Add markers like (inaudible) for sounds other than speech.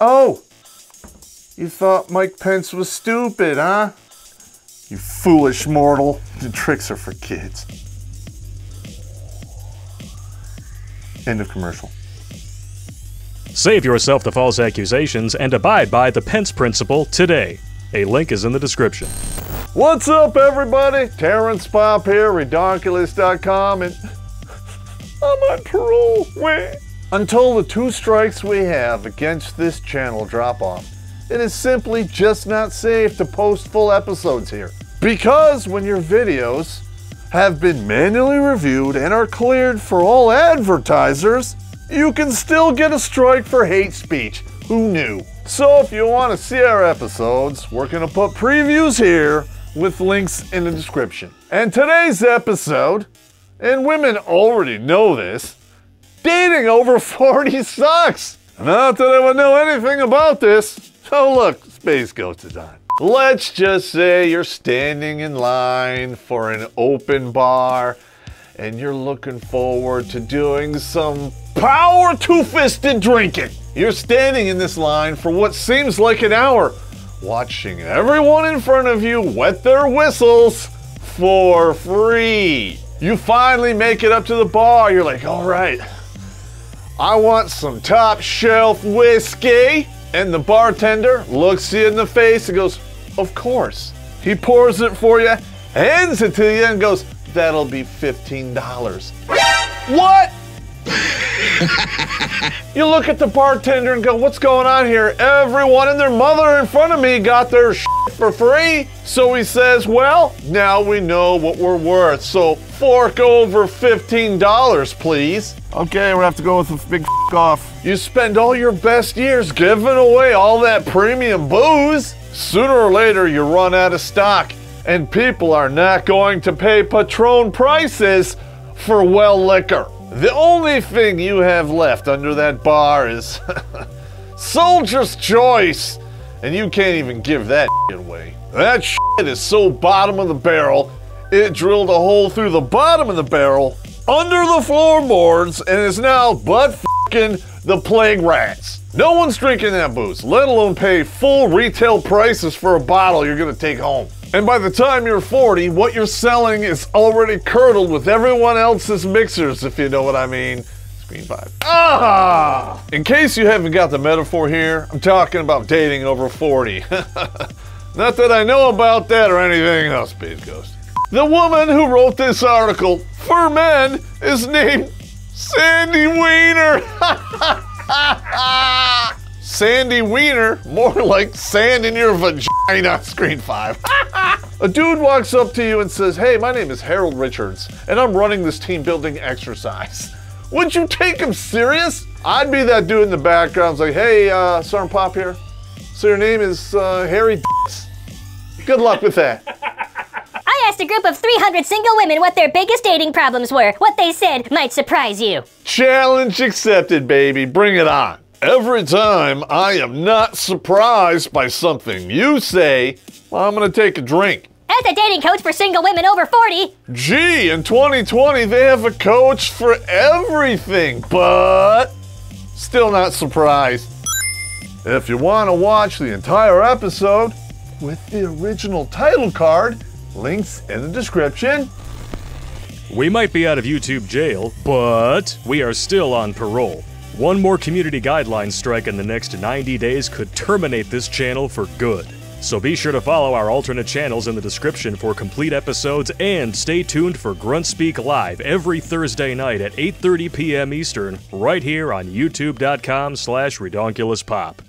Oh, you thought Mike Pence was stupid, huh? You foolish mortal. The tricks are for kids. End of commercial. Save yourself the false accusations and abide by the Pence principle today. A link is in the description. What's up, everybody? Terrence Popp here, redonkulas.com, and (laughs) I'm on parole. Wait. Until the two strikes we have against this channel drop off, it is simply just not safe to post full episodes here. Because when your videos have been manually reviewed and are cleared for all advertisers, you can still get a strike for hate speech. Who knew? So if you want to see our episodes, we're going to put previews here with links in the description. And today's episode, and women already know this, dating over 40 sucks. Not that I would know anything about this. So look, Space Ghost is on. Let's just say you're standing in line for an open bar and you're looking forward to doing some power two-fisted drinking. You're standing in this line for what seems like an hour, watching everyone in front of you wet their whistles for free. You finally make it up to the bar. You're like, all right, I want some top shelf whiskey. And the bartender looks you in the face and goes, Of course. He pours it for you, hands it to you, and goes, That'll be $15. what? (laughs) you look at the bartender and go, What's going on here? Everyone and their mother in front of me got their shit for free. So he says, Well, now we know what we're worth. So fork over $15, please. Okay, we have to go with a big off. You spend all your best years giving away all that premium booze. Sooner or later, you run out of stock, and people are not going to pay Patron prices for well liquor. The only thing you have left under that bar is (laughs) Soldier's Choice, and you can't even give that (laughs) away. That (laughs) shit is so bottom of the barrel, it drilled a hole through the bottom of the barrel, under the floorboards, and is now butt fucking the plague rats. No one's drinking that booze, let alone pay full retail prices for a bottle you're gonna take home. And by the time you're 40, what you're selling is already curdled with everyone else's mixers, if you know what I mean. Screen 5. Ah! In case you haven't got the metaphor here, I'm talking about dating over 40. (laughs) Not that I know about that or anything else, Space Ghost. The woman who wrote this article for men is named Sandy Weiner. (laughs) Sandy Wiener, more (laughs) like sand in your vagina, (laughs) screen five. (laughs) a dude walks up to you and says, Hey, my name is Harold Richards, and I'm running this team building exercise. Would you take him serious? I'd be that dude in the background, like, Hey, uh, Sergeant Popp here. So your name is uh, Harry Good luck with that. I asked a group of 300 single women what their biggest dating problems were. What they said might surprise you. Challenge accepted, baby. Bring it on. Every time I am not surprised by something you say, well, I'm gonna take a drink. As a dating coach for single women over 40. Gee, in 2020 they have a coach for everything, but still not surprised. If you want to watch the entire episode with the original title card, links in the description. We might be out of YouTube jail, but we are still on parole. One more community guidelines strike in the next 90 days could terminate this channel for good. So be sure to follow our alternate channels in the description for complete episodes and stay tuned for Grunt Speak Live every Thursday night at 8:30 p.m. Eastern right here on youtube.com/redonkulaspopp.